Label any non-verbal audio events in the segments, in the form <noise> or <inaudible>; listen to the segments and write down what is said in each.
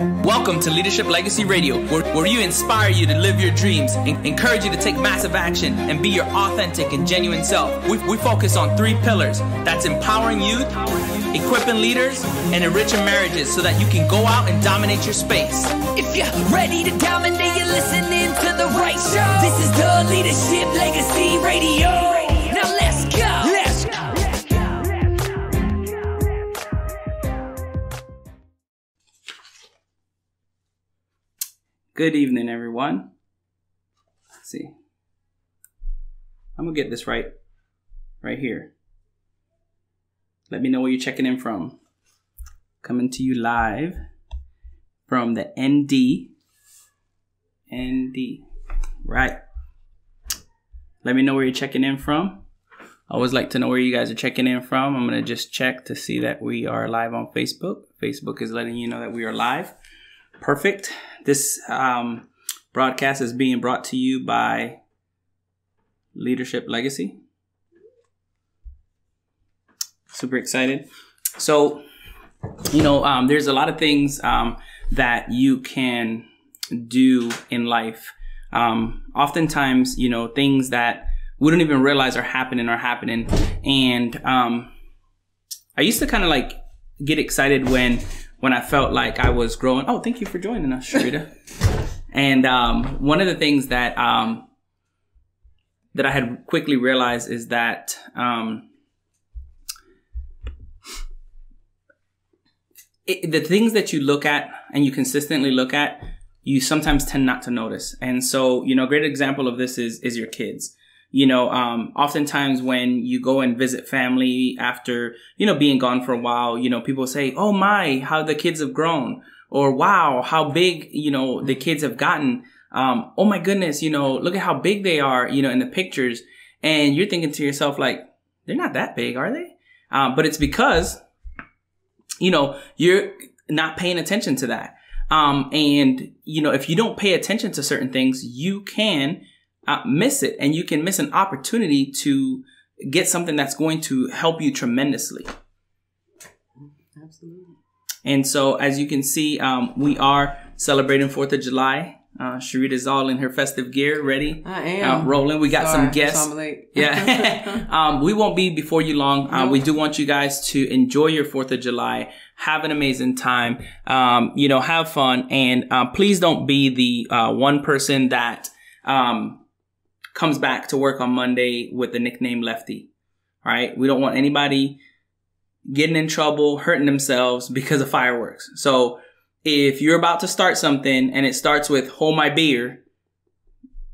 Welcome to Leadership Legacy Radio, where, where inspire you to live your dreams, en- encourage you to take massive action, and be your authentic and genuine self. We, we focus on three pillars that's empowering youth, equipping leaders, and enriching marriages so that you can go out and dominate your space. If you're ready to dominate, you're listening to the right show. This is the Leadership Legacy Radio. Now. Let's go. Good evening, everyone. Let's see. I'm gonna get this right, right here. Let me know where you're checking in from. Coming to you live from the ND. ND. Right. Let me know where you're checking in from. I always like to know where you guys are checking in from. I'm gonna just check to see that we are live on Facebook. Facebook is letting you know that we are live. Perfect. This um, broadcast is being brought to you by Leadership Legacy. Super excited. So, you know, um, there's a lot of things um, that you can do in life. Um, oftentimes, you know, things that we don't even realize are happening are happening. And um, I used to kind of like get excited when when I felt like I was growing. Oh, thank you for joining us, Sharita. <laughs> and um, one of the things that um, that I had quickly realized is that um, it, the things that you look at and you consistently look at, you sometimes tend not to notice. And so, you know, a great example of this is is your kids you know, um, oftentimes when you go and visit family after, you know, being gone for a while, you know, people say, Oh my, how the kids have grown or wow, how big, you know, the kids have gotten. Um, oh my goodness, you know, look at how big they are, you know, in the pictures. And you're thinking to yourself, like, they're not that big, are they? Um, but it's because, you know, you're not paying attention to that. Um, and, you know, if you don't pay attention to certain things, you can miss it and you can miss an opportunity to get something that's going to help you tremendously. Absolutely. And so, as you can see, um, we are celebrating 4th of July. Uh, Sharita's all in her festive gear, ready. I am. Uh, rolling. We got Sorry, some guests. I'm late. <laughs> yeah. <laughs> um, we won't be before you long. Uh, we do want you guys to enjoy your 4th of July. Have an amazing time. Um, you know, have fun. And uh, please don't be the uh, one person that um, comes back to work on Monday with the nickname Lefty. All right. We don't want anybody getting in trouble, hurting themselves because of fireworks. So if you're about to start something and it starts with hold my beer,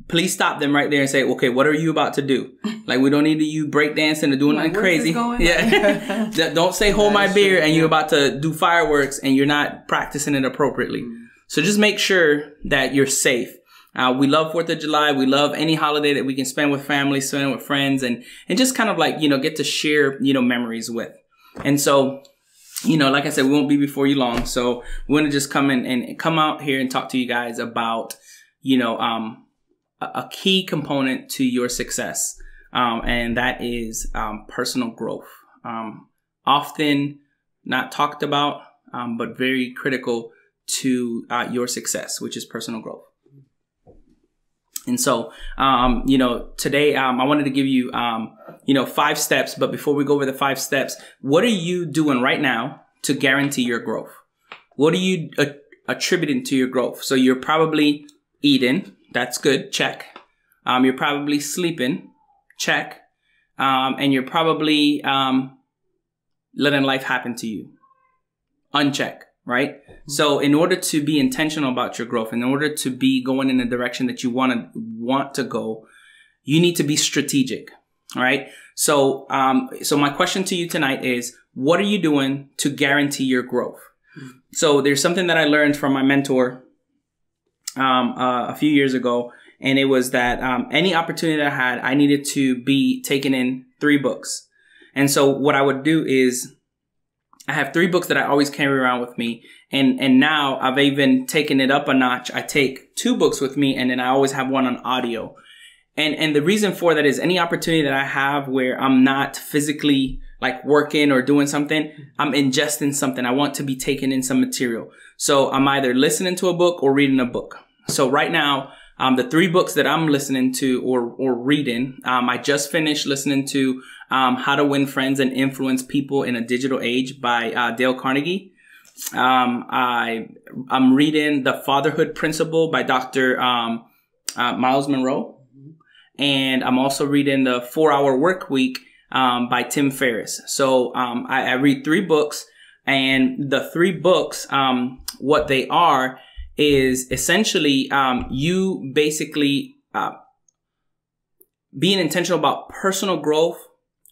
please stop them right there and say, okay, what are you about to do? <laughs> Like, we don't need you breakdancing or doing Like, nothing crazy. Yeah. <laughs> <laughs> Don't say hold my beer and you're about to do fireworks and you're not practicing it appropriately. Mm. So just make sure that you're safe. Uh, we love Fourth of July. We love any holiday that we can spend with family, spend with friends, and and just kind of like you know get to share you know memories with. And so, you know, like I said, we won't be before you long. So we want to just come in and come out here and talk to you guys about you know um, a, key component to your success, um, and that is um, personal growth. Um, often not talked about, um, but very critical to uh, your success, which is personal growth. And so, um, you know, today um, I wanted to give you, um, you know, five steps. But before we go over the five steps, what are you doing right now to guarantee your growth? What are you uh, attributing to your growth? So you're probably eating. That's good. Check. Um, you're probably sleeping. Check. Um, and you're probably um, letting life happen to you. Uncheck. Right. So in order to be intentional about your growth, in order to be going in the direction that you want to want to go, you need to be strategic. All right. So, um, so my question to you tonight is, what are you doing to guarantee your growth? So there's something that I learned from my mentor, um, uh, a few years ago, and it was that, um, any opportunity that I had, I needed to be taking in three books. And so what I would do is I have three books that I always carry around with me. And, and now I've even taken it up a notch. I take two books with me and then I always have one on audio. And, and the reason for that is any opportunity that I have where I'm not physically like working or doing something, I'm ingesting something. I want to be taking in some material. So I'm either listening to a book or reading a book. So right now, um, the three books that I'm listening to or, or reading, um, I just finished listening to, um, How to Win Friends and Influence People in a Digital Age by, uh, Dale Carnegie. Um, I, I'm reading The Fatherhood Principle by Dr. Um, uh, Myles Munroe. And I'm also reading The Four Hour Work Week, um, by Tim Ferriss. So, I, I read three books and the three books, um what they are is essentially um, you basically uh, being intentional about personal growth,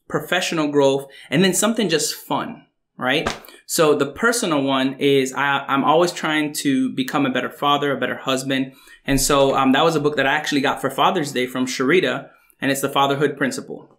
professional growth, and then something just fun, right? So the personal one is I, am always trying to become a better father, a better husband. And so um, that was a book that I actually got for Father's Day from Sharita, and it's the Fatherhood Principle.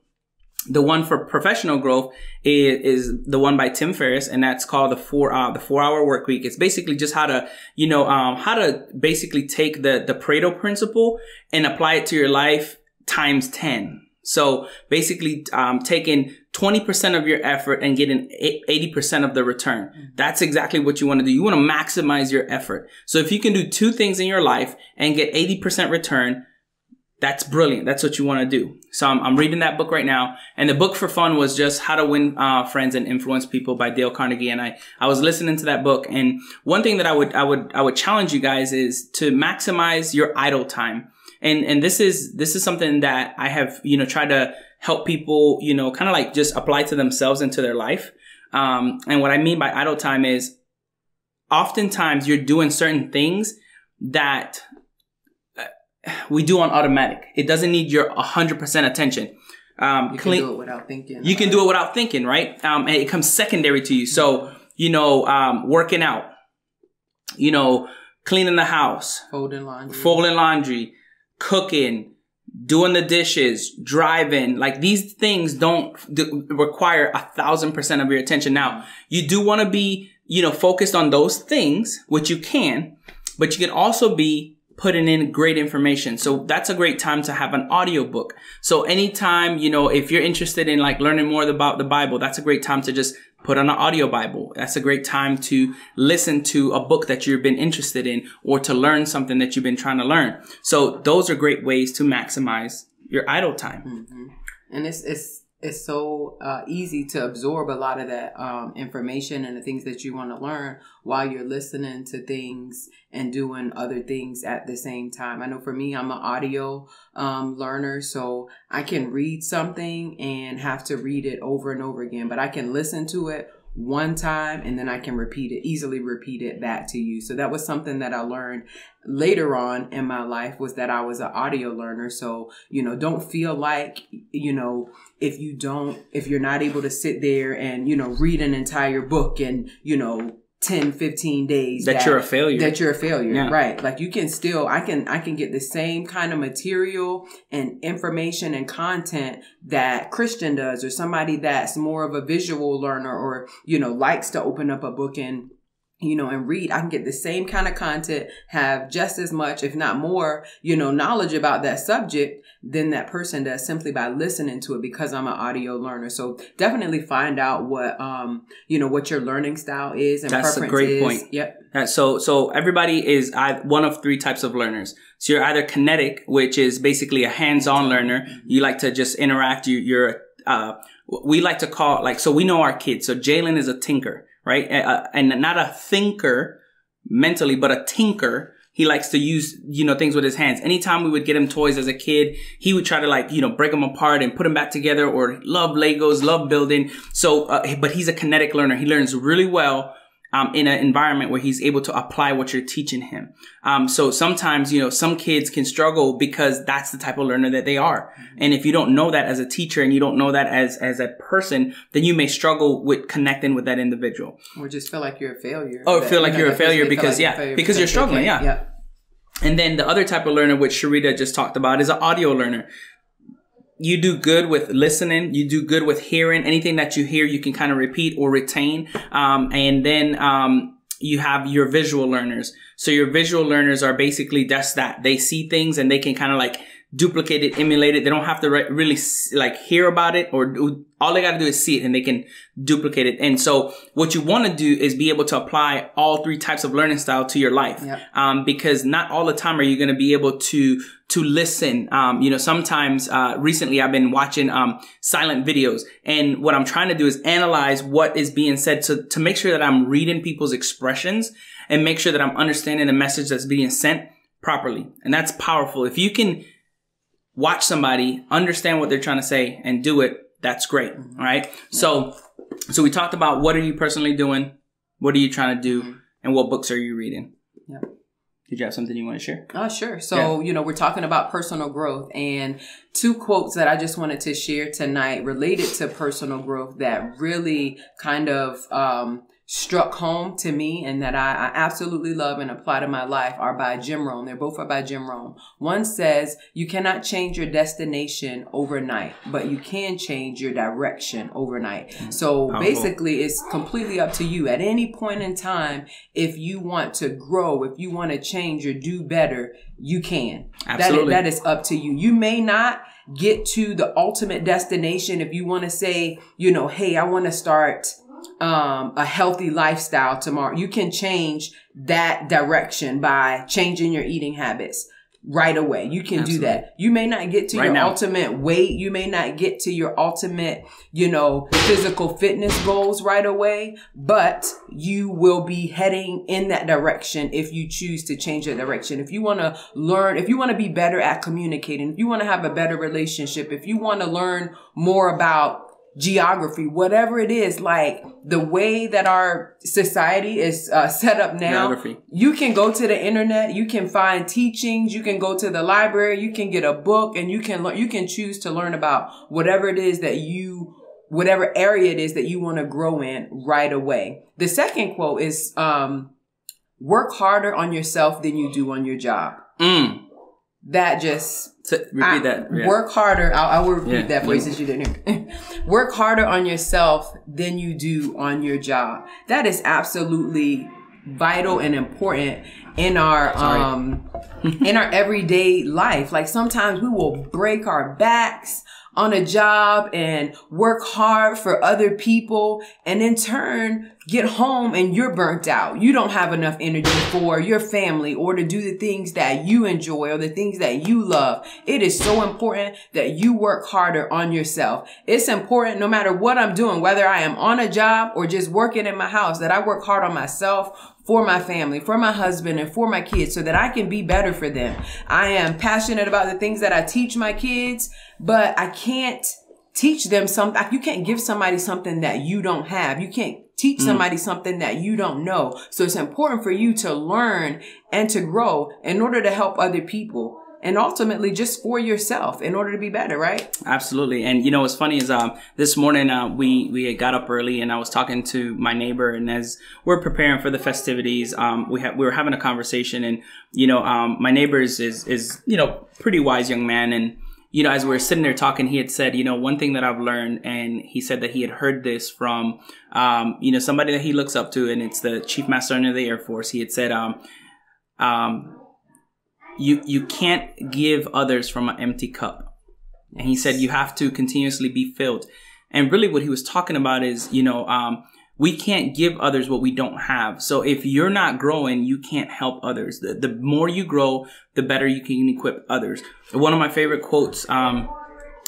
The one for professional growth is, is the one by Tim Ferriss, and that's called the four uh, the four hour work week. It's basically just how to you know um, how to basically take the the Pareto principle and apply it to your life times ten. So basically, um, taking 20% of your effort and getting 80% of the return. Mm-hmm. That's exactly what you want to do. You want to maximize your effort. So if you can do two things in your life and get 80% return, that's brilliant. That's what you want to do. So I'm, I'm, reading that book right now. And the book for fun was just How to Win uh, Friends and Influence People by Dale Carnegie. And I, I was listening to that book. And one thing that I would, I would, I would challenge you guys is to maximize your idle time. And, and this is, this is something that I have, you know, tried to help people, you know, kind of like just apply to themselves into their life. Um, and what I mean by idle time is oftentimes you're doing certain things that we do on automatic. It doesn't need your 100% attention. Um, you can do it without thinking. You can do it without thinking, right? Um, and it comes secondary to you. So, you know, um, working out, you know, cleaning the house, folding laundry, folding laundry, cooking, doing the dishes, driving, like these things don't require a thousand percent of your attention. Now, you do want to be, you know, focused on those things, which you can, but you can also be putting in great information. So that's a great time to have an audiobook. So anytime, you know, if you're interested in like learning more about the Bible, that's a great time to just put on an audio Bible. That's a great time to listen to a book that you've been interested in or to learn something that you've been trying to learn. So those are great ways to maximize your idle time. Mm-hmm. And it's, it's, it's so uh, easy to absorb a lot of that um, information and the things that you want to learn while you're listening to things and doing other things at the same time. I know for me, I'm an audio um, learner, so I can read something and have to read it over and over again, but I can listen to it one time and then I can repeat it, easily repeat it back to you. So that was something that I learned later on in my life was that I was an audio learner. So, you know, don't feel like, you know, if you don't, if you're not able to sit there and, you know, read an entire book and, you know, 10 15 days that, that, you're a failure that you're a failure yeah. right like you can still i can i can get the same kind of material and information and content that Cristian does or somebody that's more of a visual learner or you know likes to open up a book and you know, and read, I can get the same kind of content, have just as much, if not more, you know, knowledge about that subject than that person does simply by listening to it because I'm an audio learner. So definitely find out what, um, you know, what your learning style is and That's a great is. point. Yep. Uh, so, so everybody is one of three types of learners. So you're either kinetic, which is basically a hands-on learner. You like to just interact. You, you're, uh, we like to call like, so we know our kids. So Jalen is a tinker right? And not a thinker mentally, but a tinker. He likes to use, you know, things with his hands. Anytime we would get him toys as a kid, he would try to like, you know, break them apart and put them back together or love Legos, love building. So, uh, but he's a kinetic learner. He learns really well um, in an environment where he's able to apply what you're teaching him. Um, so sometimes, you know, some kids can struggle because that's the type of learner that they are. Mm-hmm. And if you don't know that as a teacher and you don't know that as, as a person, then you may struggle with connecting with that individual. Or just feel like you're a failure. Or feel like you are a failure because, like yeah, failure because, because you're struggling. Yeah. yeah. And then the other type of learner, which Sharita just talked about, is an audio learner you do good with listening. You do good with hearing. Anything that you hear, you can kind of repeat or retain. Um, and then um, you have your visual learners. So your visual learners are basically just that. They see things and they can kind of like duplicate it, emulate it. They don't have to re- really like hear about it or do, all they got to do is see it and they can duplicate it. And so what you want to do is be able to apply all three types of learning style to your life. Yep. Um, because not all the time are you going to be able to, to listen. Um, you know, sometimes, uh, recently I've been watching, um, silent videos and what I'm trying to do is analyze what is being said to, to make sure that I'm reading people's expressions and make sure that I'm understanding the message that's being sent properly. And that's powerful. If you can watch somebody, understand what they're trying to say and do it, that's great. Mm-hmm. All right. So, so we talked about what are you personally doing? What are you trying to do? Mm-hmm. And what books are you reading? Yep. Did you have something you want to share? Oh, sure. So, you know, we're talking about personal growth and two quotes that I just wanted to share tonight related to personal growth that really kind of, um, struck home to me and that I, I absolutely love and apply to my life are by Jim Rohn. They're both are by Jim Rohn. One says, you cannot change your destination overnight, but you can change your direction overnight. So Powerful. basically it's completely up to you at any point in time. If you want to grow, if you want to change or do better, you can. That is, Absolutely. that is up to you. You may not get to the ultimate destination if you want to say, you know, hey, I want to start um, a healthy lifestyle tomorrow. You can change that direction by changing your eating habits right away. You can Absolutely. do that. You may not get to Right your now. ultimate weight. You may not get to your ultimate, you know, physical fitness goals right away, but you will be heading in that direction if you choose to change that direction. If you want to learn, if you want to be better at communicating, if you want to have a better relationship, if you want to learn more about geography, whatever it is, like the way that our society is uh, set up now, Geography. you can go to the internet, you can find teachings, you can go to the library, you can get a book, and you can learn. You can choose to learn about whatever it is that you, whatever area it is that you want to grow in right away. The second quote is, um, "Work harder on yourself than you do on your job." Mm. That just So, repeat I- that. Yeah. Work harder. I'll, I will repeat Yeah. that for you since you didn't hear. <laughs> work harder on yourself than you do on your job. That is absolutely vital and important in our um in our everyday life. Like sometimes we will break our backs on a job and work hard for other people and in turn get home and you're burnt out. You don't have enough energy for your family or to do the things that you enjoy or the things that you love. It is so important that you work harder on yourself. It's important no matter what I'm doing, whether I am on a job or just working in my house, that I work hard on myself for my family, for my husband, and for my kids so that I can be better for them. I am passionate about the things that I teach my kids, but I can't teach them something. You can't give somebody something that you don't have. You can't teach somebody something that you don't know. So it's important for you to learn and to grow in order to help other people and ultimately just for yourself in order to be better, right? Absolutely. And you know what's funny is um this morning uh, we we got up early and I was talking to my neighbor and as we're preparing for the festivities um we we were having a conversation and you know um my neighbor is is, is you know pretty wise young man and you know as we were sitting there talking he had said you know one thing that I've learned and he said that he had heard this from um you know somebody that he looks up to and it's the chief master of the Air Force. He had said um um you you can't give others from an empty cup. And he said you have to continuously be filled. And really what he was talking about is you know um, we can't give others what we don't have so if you're not growing you can't help others the, the more you grow the better you can equip others one of my favorite quotes um,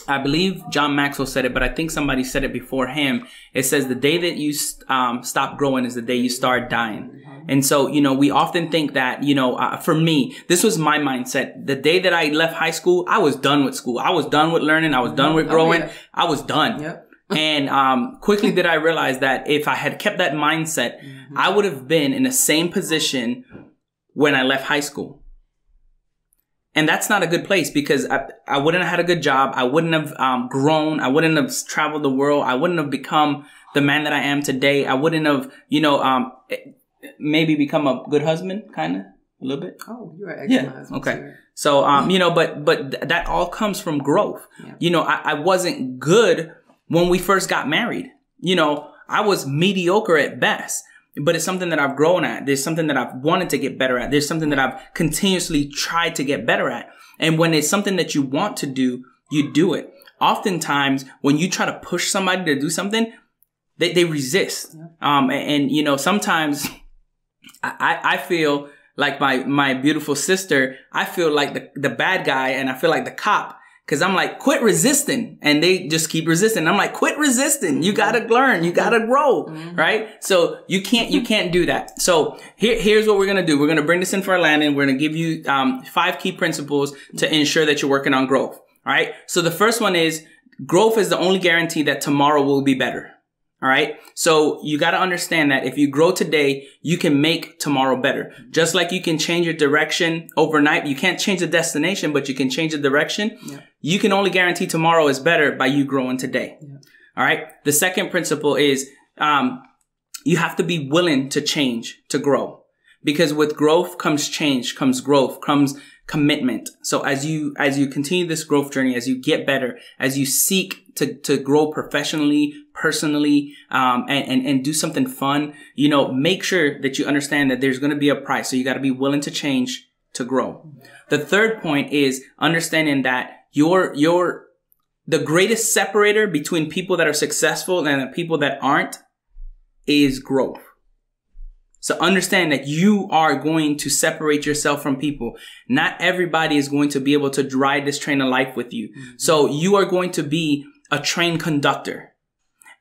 I believe John Maxwell said it, but I think somebody said it before him. It says the day that you um, stop growing is the day you start dying. And so, you know, we often think that, you know, uh, for me, this was my mindset. The day that I left high school, I was done with school. I was done with learning. I was done with Oh, growing. yeah. I was done. Yep. <laughs> and um, quickly did I realize that if I had kept that mindset, I would have been in the same position when I left high school. And that's not a good place because I, I wouldn't have had a good job. I wouldn't have um, grown. I wouldn't have traveled the world. I wouldn't have become the man that I am today. I wouldn't have, you know, um, maybe become a good husband, kind of, a little bit. Oh, you're an Yeah. excellent husband, Okay. sir. So, um, you know, but, but th- that all comes from growth. Yeah. You know, I, I wasn't good when we first got married. You know, I was mediocre at best. but it's something that I've grown at. There's something that I've wanted to get better at. There's something that I've continuously tried to get better at. And when it's something that you want to do, you do it. Oftentimes, when you try to push somebody to do something, they, they resist. Um, and, and, you know, sometimes I, I feel like my, my beautiful sister, I feel like the, the bad guy and I feel like the cop Cause I'm like, quit resisting. And they just keep resisting. I'm like, quit resisting. You gotta learn. You gotta grow. Mm-hmm. Right? So you can't, you can't do that. So here, here's what we're gonna do. We're gonna bring this in for a landing. We're gonna give you, um, five key principles to ensure that you're working on growth. All right. So the first one is growth is the only guarantee that tomorrow will be better. All right. So you got to understand that if you grow today, you can make tomorrow better. Just like you can change your direction overnight. You can't change the destination, but you can change the direction. Yeah. You can only guarantee tomorrow is better by you growing today. Yeah. All right. The second principle is, um, you have to be willing to change, to grow. Because with growth comes change, comes growth, comes commitment. So as you, as you continue this growth journey, as you get better, as you seek to, to grow professionally, personally, um, and, and, and do something fun, you know, make sure that you understand that there's going to be a price. So you got to be willing to change to grow. The third point is understanding that your, your, the greatest separator between people that are successful and the people that aren't is growth. So understand that you are going to separate yourself from people. Not everybody is going to be able to ride this train of life with you. Mm-hmm. So you are going to be a train conductor.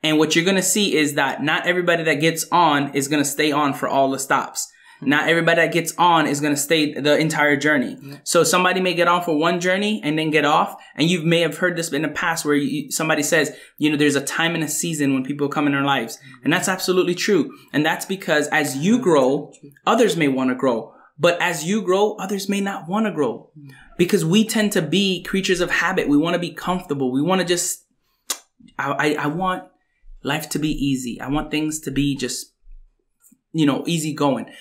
And what you're going to see is that not everybody that gets on is going to stay on for all the stops. Not everybody that gets on is going to stay the entire journey. Yeah. So somebody may get on for one journey and then get off. And you may have heard this in the past where you, somebody says, you know, there's a time and a season when people come in our lives. Mm-hmm. And that's absolutely true. And that's because as you grow, others may want to grow. But as you grow, others may not want to grow mm-hmm. because we tend to be creatures of habit. We want to be comfortable. We want to just, I, I, I want life to be easy. I want things to be just, you know, easy going.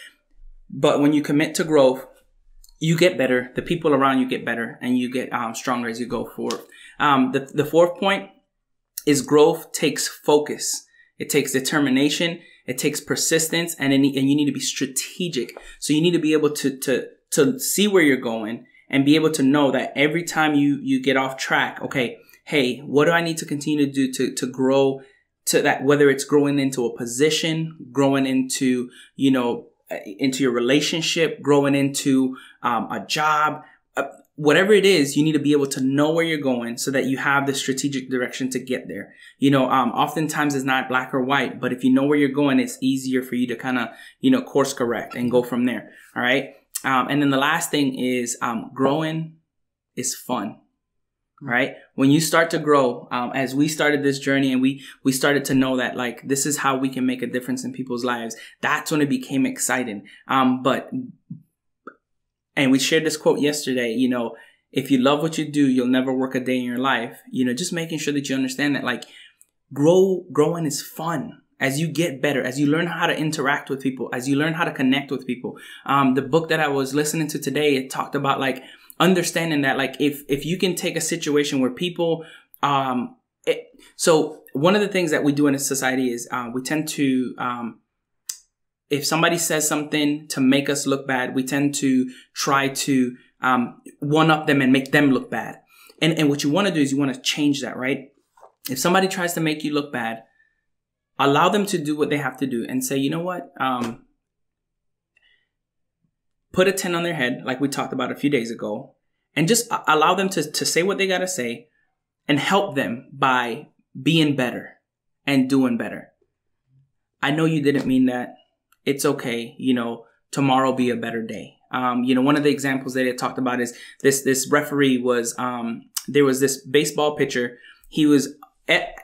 But when you commit to growth, you get better. The people around you get better, and you get um, stronger as you go forward. Um, the the fourth point is growth takes focus. It takes determination. It takes persistence, and and you need to be strategic. So you need to be able to to to see where you're going and be able to know that every time you you get off track, okay, hey, what do I need to continue to do to to grow to that? Whether it's growing into a position, growing into you know into your relationship, growing into um, a job, uh, whatever it is, you need to be able to know where you're going so that you have the strategic direction to get there. You know, um, oftentimes it's not black or white, but if you know where you're going, it's easier for you to kind of, you know, course correct and go from there. All right. Um, and then the last thing is um, growing is fun right? When you start to grow um, as we started this journey and we we started to know that like this is how we can make a difference in people's lives that's when it became exciting. Um, but and we shared this quote yesterday you know if you love what you do you'll never work a day in your life. You know just making sure that you understand that like grow growing is fun. As you get better, as you learn how to interact with people, as you learn how to connect with people. Um, the book that I was listening to today, it talked about like understanding that like if if you can take a situation where people um it, so one of the things that we do in a society is uh, we tend to um if somebody says something to make us look bad we tend to try to um one up them and make them look bad. And and what you want to do is you want to change that right? If somebody tries to make you look bad allow them to do what they have to do and say you know what? Um put a 10 on their head, like we talked about a few days ago, and just allow them to, to say what they got to say and help them by being better and doing better. I know you didn't mean that. It's okay. You know, tomorrow be a better day. Um, you know, one of the examples that it talked about is this, this referee was, um, there was this baseball pitcher. He was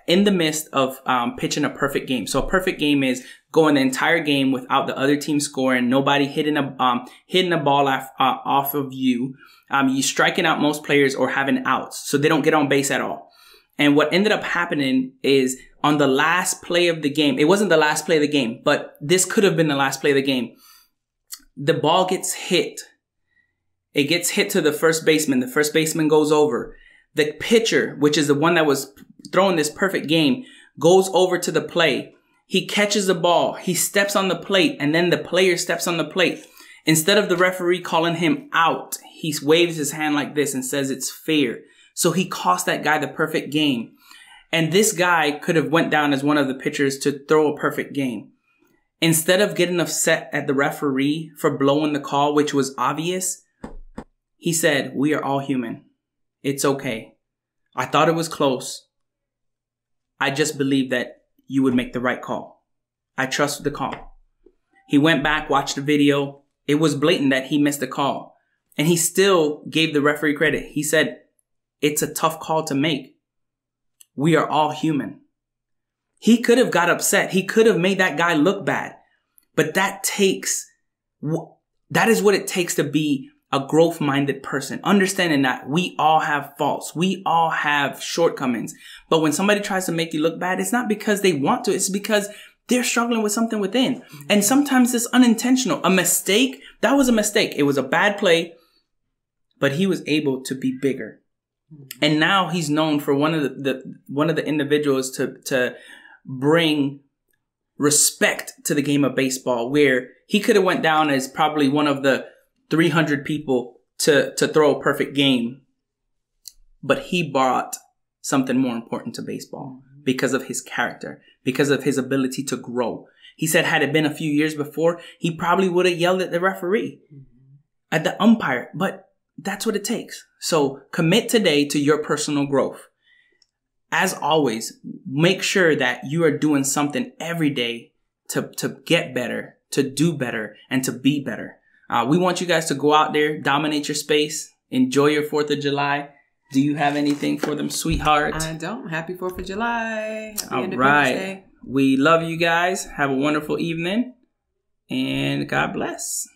in the midst of um, pitching a perfect game. So a perfect game is going the entire game without the other team scoring, nobody hitting a um, hitting a ball off, uh, off of you. Um, you striking out most players or having outs, so they don't get on base at all. And what ended up happening is on the last play of the game, it wasn't the last play of the game, but this could have been the last play of the game. The ball gets hit. It gets hit to the first baseman. The first baseman goes over. The pitcher, which is the one that was throwing this perfect game, goes over to the play He catches the ball. He steps on the plate and then the player steps on the plate. Instead of the referee calling him out, he waves his hand like this and says it's fair. So he cost that guy the perfect game. And this guy could have went down as one of the pitchers to throw a perfect game. Instead of getting upset at the referee for blowing the call, which was obvious, he said, we are all human. It's okay. I thought it was close. I just believe that you would make the right call. I trust the call. He went back, watched the video. It was blatant that he missed the call. And he still gave the referee credit. He said, it's a tough call to make. We are all human. He could have got upset. He could have made that guy look bad. But that takes, that is what it takes to be a growth minded person, understanding that we all have faults. We all have shortcomings. But when somebody tries to make you look bad, it's not because they want to. It's because they're struggling with something within. And sometimes it's unintentional. A mistake, that was a mistake. It was a bad play, but he was able to be bigger. Mm-hmm. And now he's known for one of the, the one of the individuals to to bring respect to the game of baseball where he could have went down as probably one of the 300 people to, to throw a perfect game. But he brought something more important to baseball because of his character, because of his ability to grow. He said, had it been a few years before, he probably would have yelled at the referee, mm-hmm. at the umpire, but that's what it takes. So commit today to your personal growth. As always, make sure that you are doing something every day to, to get better, to do better, and to be better. Uh, we want you guys to go out there, dominate your space, enjoy your 4th of July. Do you have anything for them, sweetheart? I don't. Happy 4th of July. Happy All right. We love you guys. Have a wonderful evening and God bless.